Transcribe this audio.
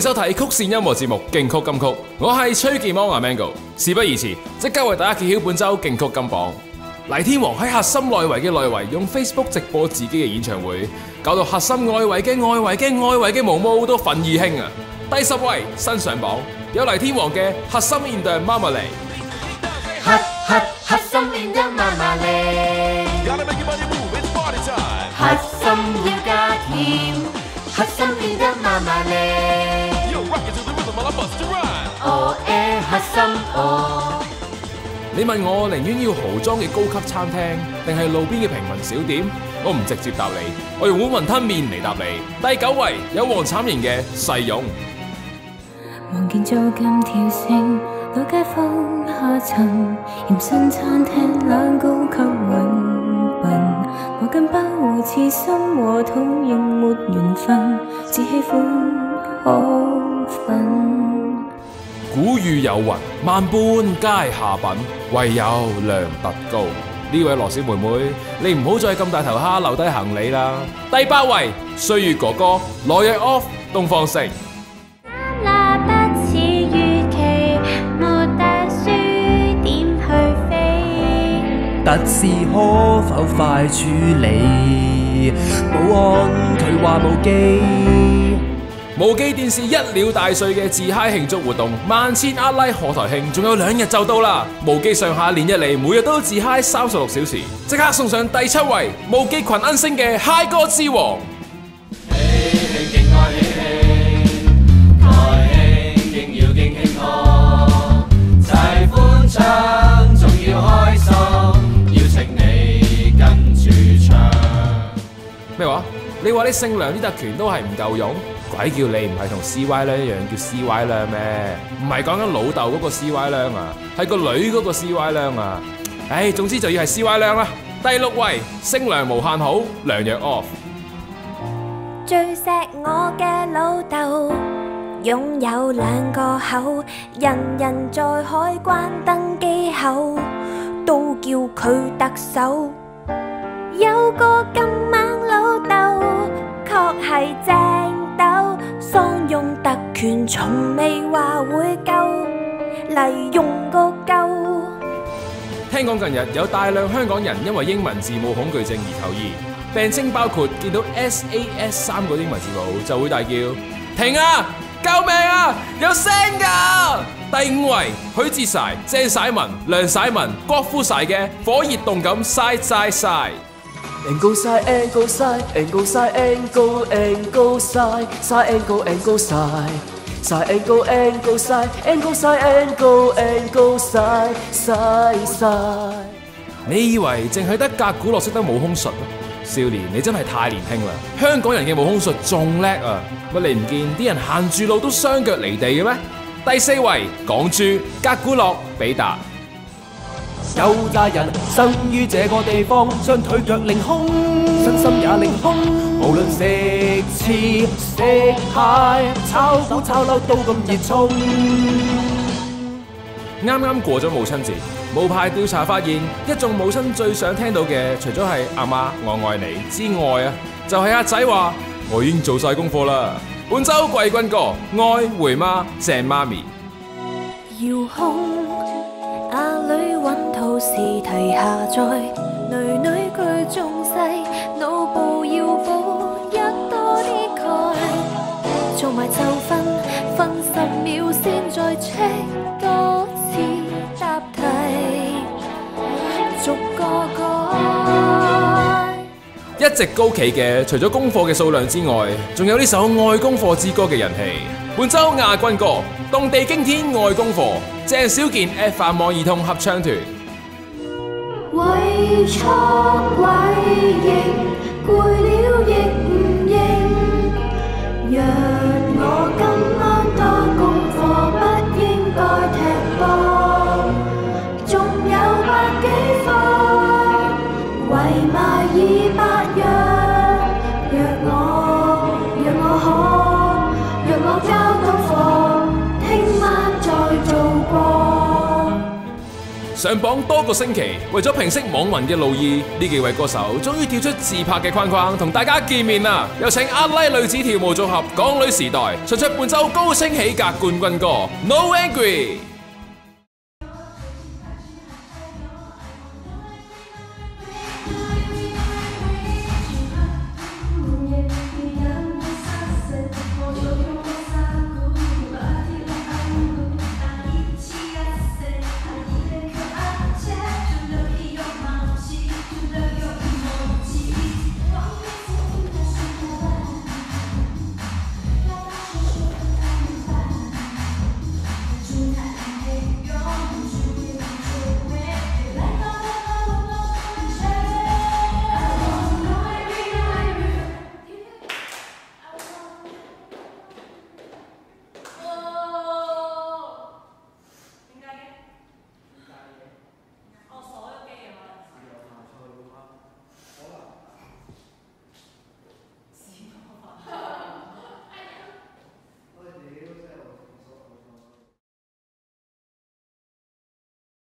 收睇曲線音樂節目《勁曲金曲》，我係崔健芒阿 Mango。事不宜遲，即刻為大家揭曉本周勁曲金榜。黎天王喺核心內圍嘅內圍用 Facebook 直播自己嘅演唱會，搞到核心外圍嘅外圍嘅外圍嘅毛毛都憤而興啊！第十位新上榜，有黎天王嘅核心現代媽媽嚟。核核核心練得麻麻利，Gotta make your money move, it's party time. 核心要加甜，核心練得麻核心哦，你問我寧願要豪裝嘅高級餐廳，定係路邊嘅平民小店？我唔直接答你，我用碗雲吞麵嚟答你。第九位有黃慘型嘅細勇。望見做金跳升，老街坊下層，嫌新餐廳冷高級揾笨。我跟包和刺心和土仍沒緣分，只喜歡好瞓。古語有云：萬般皆下品，唯有量特高。呢位羅小妹妹，你唔好再咁大頭蝦留低行李啦。第八位，歲月哥哥羅約 off 東方城。不似預期，沒帶書點去飛。特事可否快處理？保安佢話無機。无记电视一了大岁嘅自嗨庆祝活动，万千阿拉贺台庆，仲有两日就到啦！无记上下連日嚟，每日都自嗨三十六小时，即刻送上第七位无记群恩星嘅嗨歌之王。你話你姓梁啲特權都係唔夠用？鬼叫你唔係同 C Y 娘一樣叫 C Y 娘咩？唔係講緊老豆嗰個 C Y 娘啊，係個女嗰個 C Y 娘啊！唉，總之就要係 C Y 娘啦。第六位，姓梁無限好，梁若 off。最錫我嘅老豆，擁有兩個口，人人在海關登机口都叫佢特首。有個咁猛老豆，確係正斗，喪用特權從未話會夠，嚟用個夠。聽講近日有大量香港人因為英文字母恐懼症而求醫，病徵包括見到 S A S 三個英文字母就會大叫停啊！救命啊！有聲㗎！第五位許志曬、鄭曬文、梁曬文、郭富曬嘅火熱動感晒晒晒。And go side and go side and go side and go and go side side and go and go side side and go and go side and go side and go and go side side side。你以为净系得格古洛识得武空术啊？少年你真系太年轻啦！香港人嘅武空术仲叻啊！乜你唔见啲人行住路都双脚离地嘅咩？第四位港猪格古洛比达。 有責人生於這個地方，雙腿腳凌空，身心也凌空。無論食翅食蟹，炒股炒樓都咁熱衷。啱啱過咗母親節，無牌調查發現，一眾母親最想聽到嘅，除咗係阿媽我愛你之外啊，就係阿仔話我已經做晒功課啦。本周季軍歌《愛回媽鄭媽咪》。遙控試題下載，女女句中西，腦部要補一多啲鈣，做埋就瞓，瞓十秒先再 check 多次答題，逐個改。一直高企嘅，除咗功課嘅數量之外，仲有呢首愛功課之歌嘅人氣。本周亞軍歌《動地驚天愛功課》，鄭小健 F 飯網兒童合唱團。为错为赢，攰了亦唔应。上榜多個星期，為咗平息網民嘅怒意，呢幾位歌手終於跳出自拍嘅框框，同大家見面啦！有請阿拉女子跳舞組合港女時代，唱出伴奏高聲起格冠軍歌《No Angry》。